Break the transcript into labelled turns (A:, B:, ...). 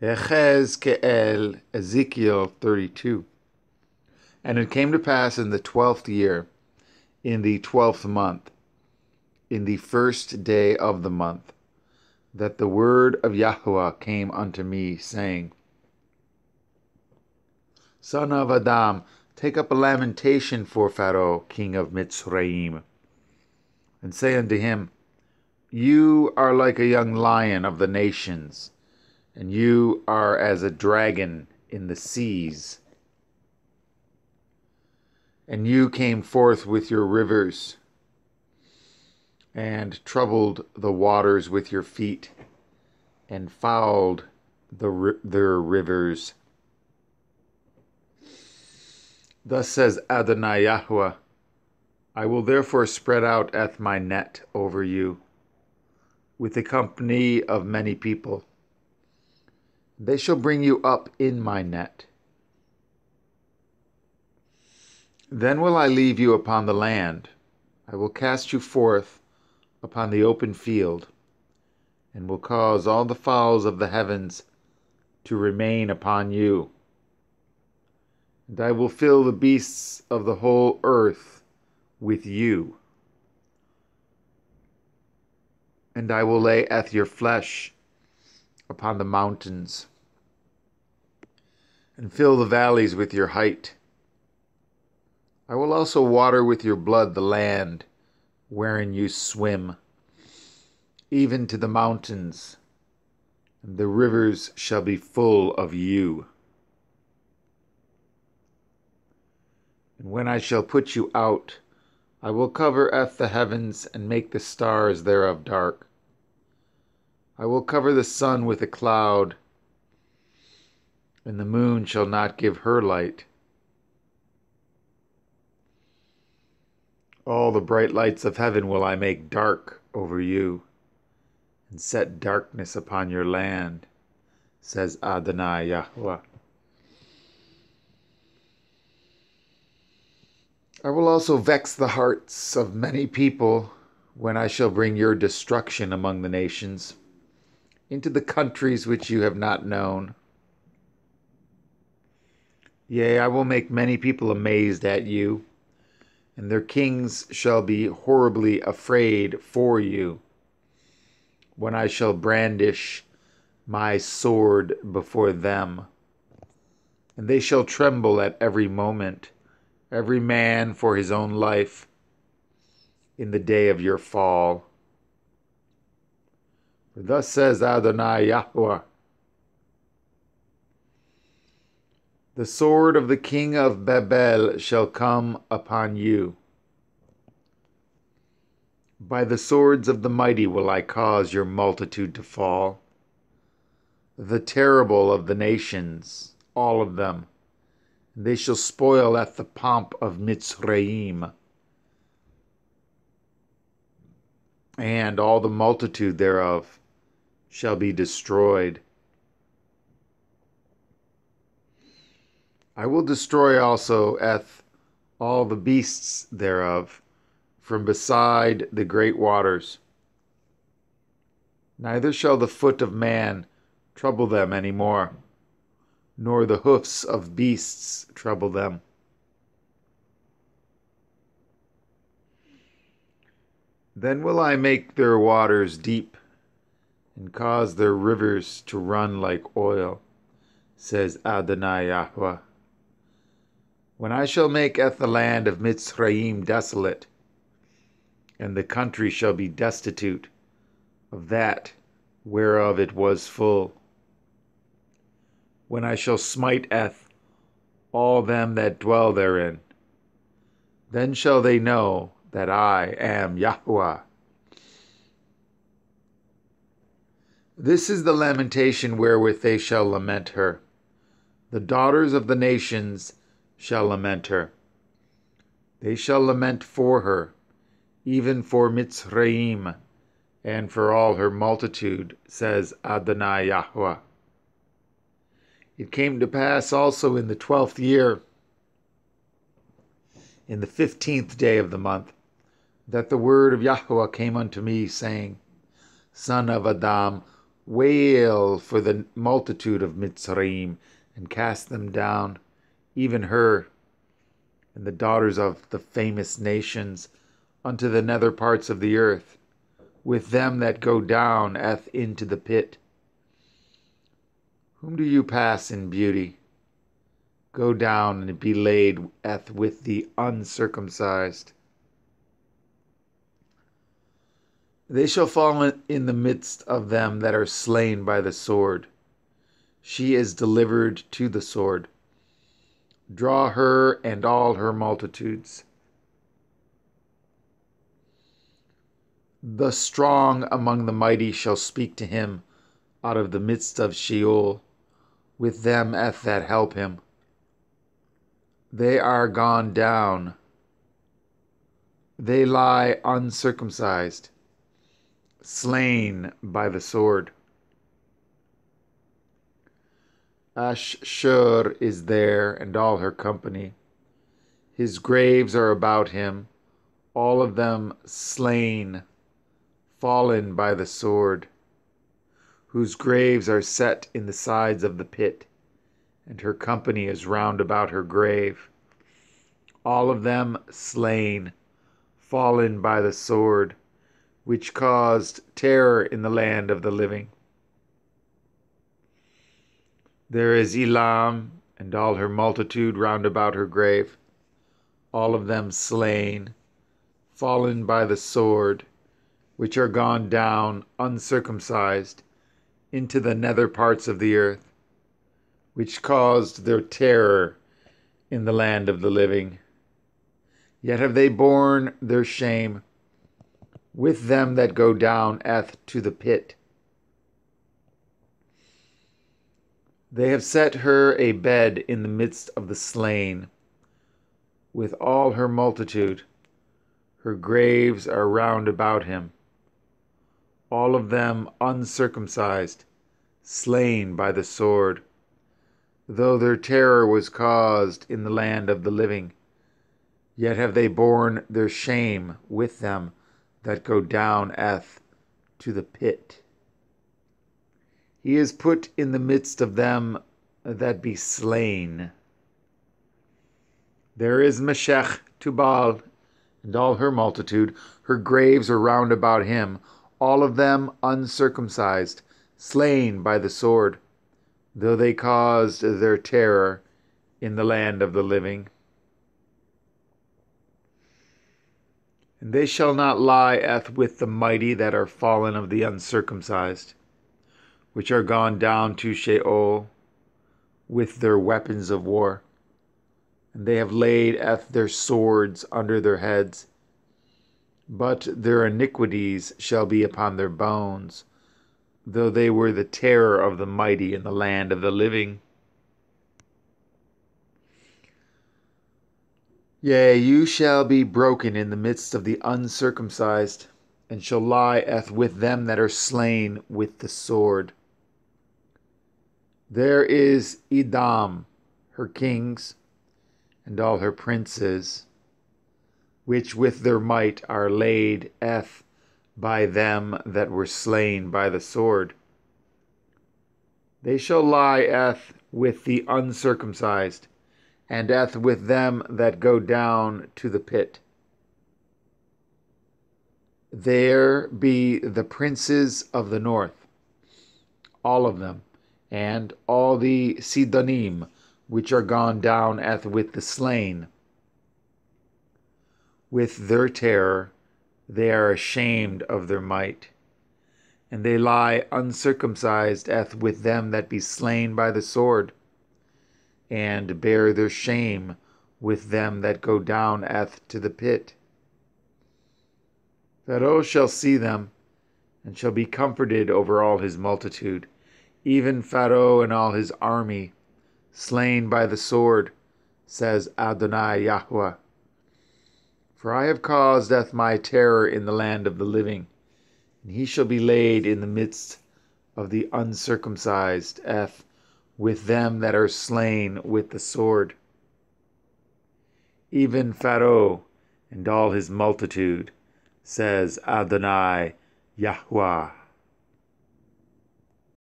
A: Echezkel, Ezekiel 32. And it came to pass in the twelfth year, in the twelfth month, in the first day of the month, that the word of Yahweh came unto me, saying, Son of Adam, take up a lamentation for Pharaoh, king of Mitzrayim, and say unto him, You are like a young lion of the nations, and you are as a dragon in the seas. And you came forth with your rivers, and troubled the waters with your feet, and fouled the, their rivers. Thus says Adonai Yahweh, I will therefore spread out eth my net over you, with the company of many people. They shall bring you up in my net. Then will I leave you upon the land. I will cast you forth upon the open field, and will cause all the fowls of the heavens to remain upon you. And I will fill the beasts of the whole earth with you. And I will lay at your flesh upon the mountains, and fill the valleys with your height. I will also water with your blood the land wherein you swim, even to the mountains, and the rivers shall be full of you. And when I shall put you out, I will cover eth the heavens and make the stars thereof dark. I will cover the sun with a cloud, and the moon shall not give her light. All the bright lights of heaven will I make dark over you, and set darkness upon your land, says Adonai Yahweh. I will also vex the hearts of many people when I shall bring your destruction among the nations, into the countries which you have not known. Yea, I will make many people amazed at you, and their kings shall be horribly afraid for you, when I shall brandish my sword before them, and they shall tremble at every moment every man for his own life in the day of your fall. Thus says Adonai Yahweh The sword of the king of Babel shall come upon you. By the swords of the mighty will I cause your multitude to fall. The terrible of the nations, all of them they shall spoil at the pomp of Mitzrayim. And all the multitude thereof shall be destroyed. I will destroy also eth all the beasts thereof from beside the great waters. Neither shall the foot of man trouble them any more nor the hoofs of beasts trouble them. Then will I make their waters deep, and cause their rivers to run like oil, says Adonai Yahweh. When I shall make eth the land of Mitzrayim desolate, and the country shall be destitute of that whereof it was full when I shall smite eth all them that dwell therein. Then shall they know that I am Yahweh. This is the lamentation wherewith they shall lament her. The daughters of the nations shall lament her. They shall lament for her, even for Mitzrayim, and for all her multitude, says Adonai Yahweh. It came to pass also in the twelfth year, in the fifteenth day of the month, that the word of Yahweh came unto me, saying, Son of Adam, Wail for the multitude of Mitzrayim, and cast them down, even her, and the daughters of the famous nations, unto the nether parts of the earth, with them that go down eth into the pit. Whom do you pass in beauty? Go down and be laid eth with the uncircumcised. They shall fall in the midst of them that are slain by the sword. She is delivered to the sword. Draw her and all her multitudes. The strong among the mighty shall speak to him out of the midst of Sheol, with them that help him. They are gone down. They lie uncircumcised slain by the sword. Ashshur is there and all her company. His graves are about him, all of them slain, fallen by the sword, whose graves are set in the sides of the pit, and her company is round about her grave. All of them slain, fallen by the sword which caused terror in the land of the living. There is Elam and all her multitude round about her grave, all of them slain, fallen by the sword, which are gone down uncircumcised into the nether parts of the earth, which caused their terror in the land of the living. Yet have they borne their shame with them that go down eth to the pit. They have set her a bed in the midst of the slain, with all her multitude. Her graves are round about him, all of them uncircumcised, slain by the sword, though their terror was caused in the land of the living. Yet have they borne their shame with them that go down eth to the pit. He is put in the midst of them that be slain. There is Meshech Tubal and all her multitude. Her graves are round about him, all of them uncircumcised, slain by the sword, though they caused their terror in the land of the living. And they shall not lie ath with the mighty that are fallen of the uncircumcised, which are gone down to Sheol with their weapons of war. And they have laid eth their swords under their heads. But their iniquities shall be upon their bones, though they were the terror of the mighty in the land of the living. Yea, you shall be broken in the midst of the uncircumcised, and shall lie eth with them that are slain with the sword. There is Edom, her kings, and all her princes, which with their might are laid eth by them that were slain by the sword. They shall lie eth with the uncircumcised and eth with them that go down to the pit. There be the princes of the north, all of them, and all the Sidonim, which are gone down eth with the slain. With their terror they are ashamed of their might, and they lie uncircumcised eth with them that be slain by the sword and bear their shame with them that go down eth to the pit. Pharaoh shall see them, and shall be comforted over all his multitude, even Pharaoh and all his army, slain by the sword, says Adonai Yahweh. For I have caused eth my terror in the land of the living, and he shall be laid in the midst of the uncircumcised, eth with them that are slain with the sword. Even Pharaoh and all his multitude, says Adonai Yahweh.